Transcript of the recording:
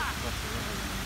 across the river.